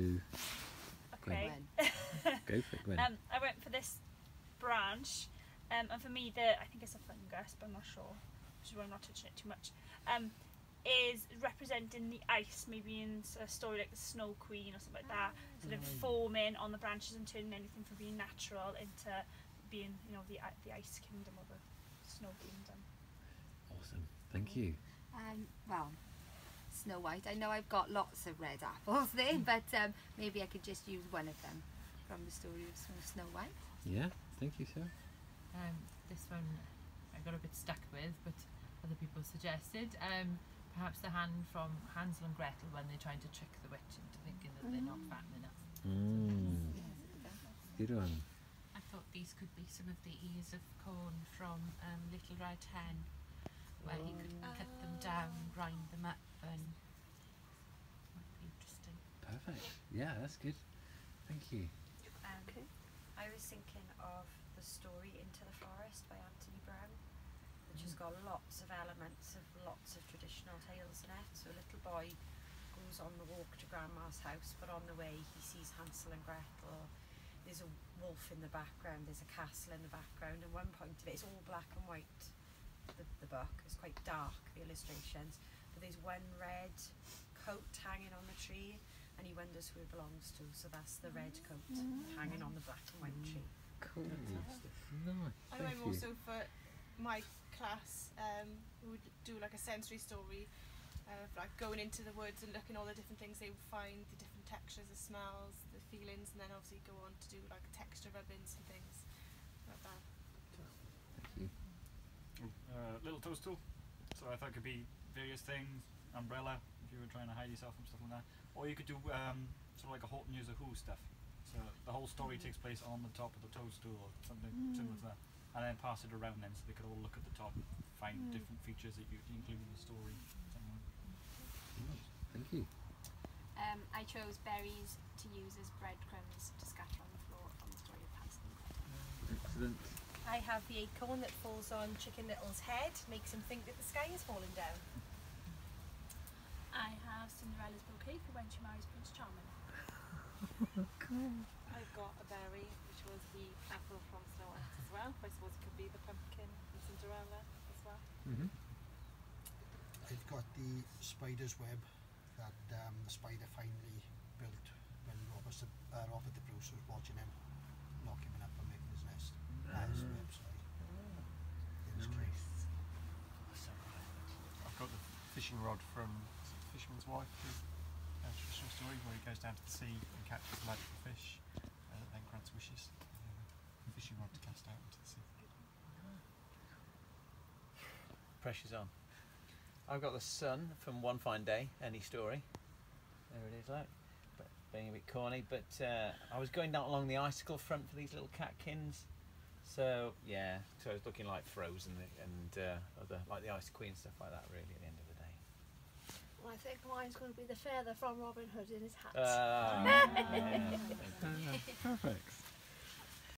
Okay. Go for it, Gwen. um, I went for this branch, um, and for me, the I think it's a fungus, but I'm not sure. Which is why I'm not touching it too much. Um, is representing the ice, maybe in a story like the Snow Queen or something like that, sort of forming on the branches and turning anything from being natural into being, you know, the the ice kingdom or the snow kingdom. awesome. Thank you. Um, well, Snow White. I know I've got lots of red apples there, but um, maybe I could just use one of them from the story of Snow- Snow White. Yeah, thank you, sir. Um, this one I got a bit stuck with, but other people suggested. Um, perhaps the hand from Hansel and Gretel when they're trying to trick the witch into thinking that they're not fat enough. Mm, good one. I thought these could be some of the ears of corn from um, Little Red Hen, where he could cut them down, grind them up, and might be interesting. Perfect. Yeah, that's good. Thank you. Um, I was thinking of the story Into the Forest by Anthony Browne, which has got lots of elements of lots of traditional tales in it. So a little boy goes on the walk to Grandma's house, but on the way he sees Hansel and Gretel. There's a wolf in the background, there's a castle in the background, and one point of it is all black and white. The, the book is quite dark, the illustrations, but there's one red coat hanging on the tree, and he wonders who it belongs to. So that's the red coat hanging on the black and white tree. Cool. Nice. I Thank went you. also for my class um, who would do like a sensory story of like going into the woods and looking at all the different things they would find, the different textures, the smells, the feelings, and then obviously go on to do like texture rubbings and things like that. Thank you. Uh, little toadstool. So I thought it could be various things. Umbrella, if you were trying to hide yourself from stuff like that. Or you could do um, sort of like a Horton News of Who stuff. So the whole story takes place on the top of the toadstool or something similar to that. And then pass it around then so they could all look at the top, and find different features that you include in the story. something like. Thank you. Um, I chose berries to use as breadcrumbs to scatter on the floor from the story of Hansel and Gretel. Excellent. I have the acorn that falls on Chicken Little's head, makes him think that the sky is falling down. I have Cinderella's bouquet for when she marries Prince Charming. cool. I've got a berry, which was the apple from Snow White as well. I suppose it could be the pumpkin from Cinderella as well. Mm-hmm. I've got the spider's web that um, the spider finally built when Robert, the- uh, Robert the Bruce was watching him lock him up and make his nest. Uh, his web, sorry. It was great. I've got the fishing rod from Fisherman's Wife, the uh, traditional story where he goes down to the sea and catches a magical fish, uh, then grants wishes. Uh, fishing rod to cast out into the sea. Pressure's on. I've got the sun from One Fine Day, any story. There it is, look. But being a bit corny, but uh, I was going down along the icicle front for these little catkins. So yeah, so it's looking like Frozen and uh, other like the Ice Queen stuff like that. Really, at the end of. Well, I think mine's going to be the feather from Robin Hood in his hat. Uh, yeah, Perfect.